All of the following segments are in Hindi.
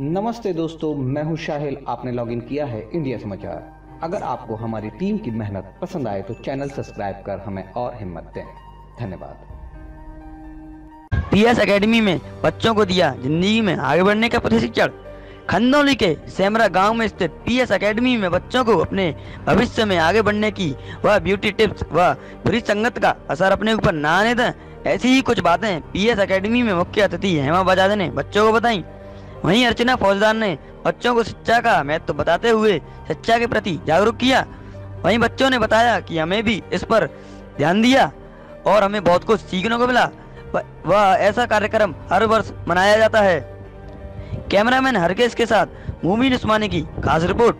नमस्ते दोस्तों, मैं हूँ शाहिल। आपने लॉगिन किया है इंडिया समाचार। अगर आपको हमारी टीम की मेहनत पसंद आए तो चैनल सब्सक्राइब कर हमें और हिम्मत दें। धन्यवाद। पीएस एकेडमी में बच्चों को दिया ज़िंदगी में आगे बढ़ने का प्रशिक्षण खंदौली के सेमरा गाँव में स्थित पीएस एकेडमी में बच्चों को अपने भविष्य में आगे बढ़ने की व ब्यूटी टिप्स व बुरी संगत का असर अपने ऊपर न आने दें, ऐसी ही कुछ बातें पीएस एकेडमी में मुख्य अतिथि हेमा बजाज ने बच्चों को बताई। वहीं अर्चना फौजदार ने बच्चों को शिक्षा का महत्व तो बताते हुए शिक्षा के प्रति जागरूक किया। वहीं बच्चों ने बताया कि हमें भी इस पर ध्यान दिया और हमें बहुत कुछ सीखने को मिला। वह ऐसा कार्यक्रम हर वर्ष मनाया जाता है। कैमरामैन हरकेश के साथ मूवी उस्मानी की खास रिपोर्ट।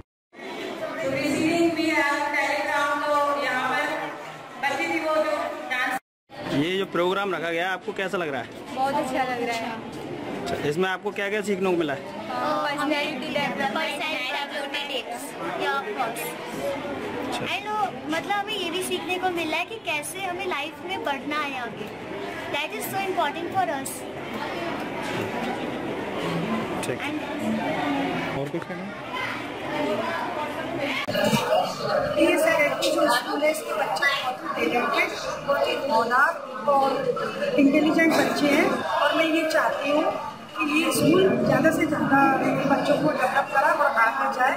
ये जो प्रोग्राम रखा गया आपको कैसा लग रहा है? बहुत अच्छा लग रहा है। अच्छा इसमें आपको क्या क्या सीखने को मिला है? एंड मतलब हमें ये भी सीखने को मिला है कि कैसे हमें लाइफ में बढ़ना है आगे। That is so important for us ठीक। और कुछ कहना? ये सर की जो स्कूल है इसके बच्चे बहुत ही टैलेंटेड बहुत ही होनहार और इंटेलिजेंट बच्चे हैं। और मैं ये चाहती हूँ ये स्कूल ज़्यादा से ज़्यादा बच्चों को डेवलप करा और आगे जाए।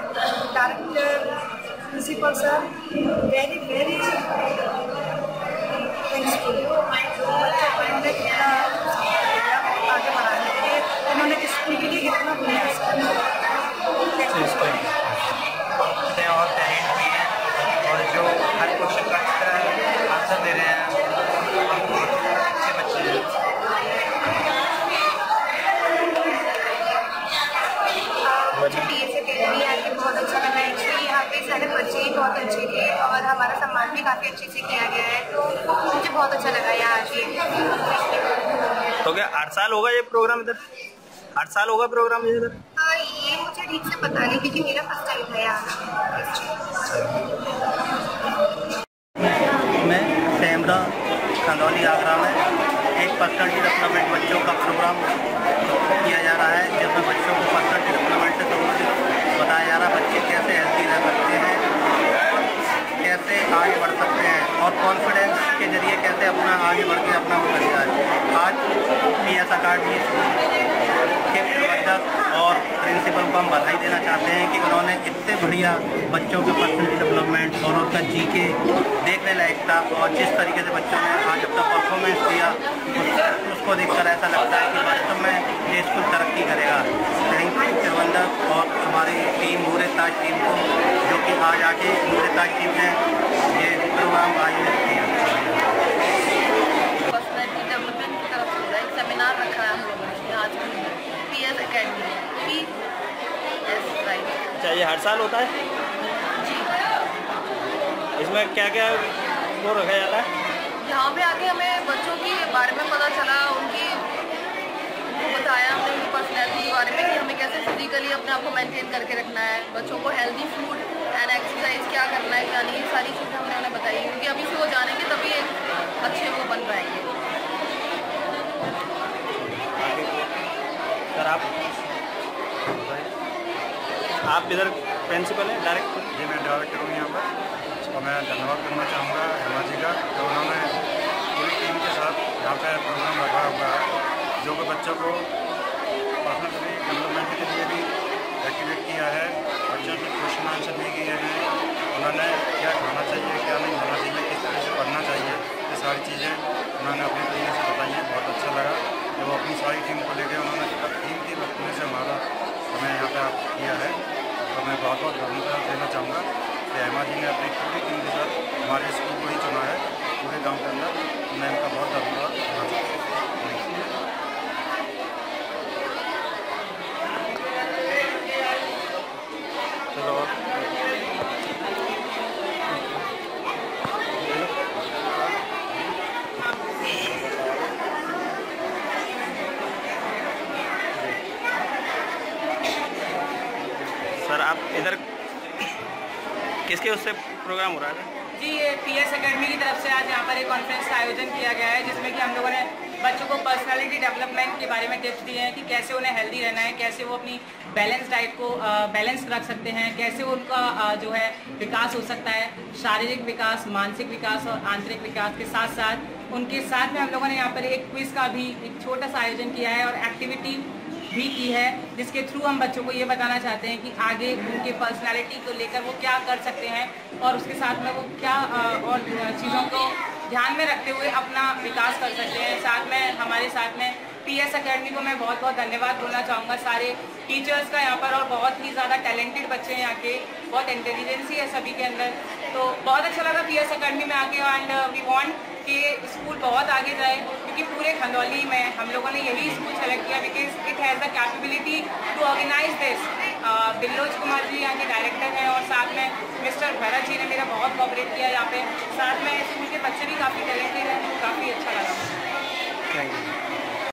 Director principal sir very very बहुत अच्छे थे और हमारा सम्मान भी काफ़ी अच्छे से किया गया है तो मुझे बहुत अच्छा लगा यहाँ आके तो क्या हर साल होगा ये प्रोग्राम इधर? हर साल होगा प्रोग्राम इधर? हाँ ये मुझे ठीक से पता नहीं क्योंकि मेरा फ़र्स्ट टाइम था यहाँ मैं सैमरा खंदौली आगरा में एक पर्सनलिटी डेवलपमेंट बच्चों का प्रोग्राम किया जा रहा है जिसमें बच्चों को पर्सनलिटी डेवलपमेंट से संबंधित बताया जा रहा है बच्चे कैसे हेल्थी रह सकते हैं कैसे आगे बढ़ सकते हैं और कॉन्फिडेंस के ज़रिए कैसे अपना आगे बढ़ के अपना वो करेगा आज पी एस अकाडमी के प्रबंधक और प्रिंसिपल को हम बधाई देना चाहते हैं कि उन्होंने इतने बढ़िया बच्चों के पर्सनल डेवलपमेंट और उनका जी के देखने लायक था और जिस तरीके से बच्चों ने आज अपना परफॉर्मेंस दिया, उसको देखकर ऐसा लगता है कि वास्तव में ये स्कूल तरक्की करेगा। थैंक यू प्रबंधक और हमारी टीम पूरे ताज टीम को जो कि आज आके ताज टीम ने ये प्रोग्राम आयोजित किया पर्सनैलिटी डेवलपमेंट की तरफ़ से एक सेमिनार रखा है हम लोगों ने आज P S academy P S right अच्छा ये हर साल होता है? इसमें क्या क्या वो रखा जाता है? यहाँ पे आके हमें बच्चों के बारे में पता चला उनकी उनको बताया हमने उनकी पर्सनैलिटी के बारे में कि हमें कैसे फिजिकली अपने आप को मेंटेन करके रखना है। बच्चों को हेल्दी फ़ूड एंड एक्सरसाइज क्या करना है क्या नहीं ये सारी चीज़ें हमने उन्हें बताई। क्योंकि अभी से वो जानेंगे तभी एक अच्छे वो बन पाएँगे। सर आप आप इधर प्रिंसिपल हैं डायरेक्ट जी मैं डायरेक्टर हूँ यहाँ पर। और मैं धन्यवाद करना चाहूँगा हेमा जी का। कि उन्होंने पूरी टीम के साथ यहाँ पे प्रोग्राम रखा हुआ है। जो कि बच्चों को पर्सनल डेवलपमेंट के लिए भी एक्टिवेट किया है बच्चों के क्वेश्चन आंसर दिए गए हैं उन्होंने क्या खाना चाहिए, क्या नहीं खाना चाहिए, किस तरह से पढ़ना चाहिए, ये सारी चीज़ें उन्होंने अपने तरीके से बताई हैं, बहुत अच्छा लगा। जब वो अपनी सारी टीम को लेकर उन्होंने टीम के रखने से हमारा हमें यहाँ पर किया है। तो मैं बहुत बहुत धन्यवाद देना चाहूँगा कि हेमा जी ने अपनी पूरी टीम के साथ हमारे स्कूल को ही चुना है, पूरे गाँव के अंदर। मैं इनका बहुत धन्यवाद करना चाहता हूँ चलो और सर आप इधर किसके उससे प्रोग्राम हो रहा है? जी, ये पी एस अकेडमी की तरफ़ से आज यहाँ पर एक कॉन्फ्रेंस का आयोजन किया गया है, जिसमें कि हम लोगों ने बच्चों को पर्सनालिटी डेवलपमेंट के बारे में टिप्स दिए हैं कि कैसे उन्हें हेल्दी रहना है, कैसे वो अपनी बैलेंस डाइट को बैलेंस रख सकते हैं, कैसे उनका जो है विकास हो सकता है, शारीरिक विकास, मानसिक विकास और आंतरिक विकास के साथ साथ उनके साथ में हम लोगों ने यहाँ पर एक क्विज का भी एक छोटा सा आयोजन किया है और एक्टिविटी भी की है, जिसके थ्रू हम बच्चों को ये बताना चाहते हैं कि आगे उनके पर्सनालिटी को लेकर वो क्या कर सकते हैं और उसके साथ में वो क्या और चीज़ों को ध्यान में रखते हुए अपना विकास कर सकते हैं। साथ में, हमारे साथ में पी एस अकेडमी को मैं बहुत बहुत धन्यवाद बोलना चाहूँगा। सारे टीचर्स का यहाँ पर और बहुत ही ज़्यादा टैलेंटेड बच्चे हैं यहाँ के, बहुत इंटेलिजेंसी है सभी के अंदर। तो बहुत अच्छा लगा पी एस में आके एंड वी वांट कि स्कूल बहुत आगे जाए, क्योंकि पूरे खंदौली में हम लोगों ने यही स्कूल सेलेक्ट किया because it has the capability to organise this बिल्लोज Kumar ji यहाँ के डायरेक्टर हैं और साथ में मिस्टर भरत जी ने मेरा बहुत कॉपरेट किया यहाँ पे। साथ में स्कूल के बच्चे भी काफ़ी टैलेंटेड हैं, काफ़ी अच्छा लगा। Thank you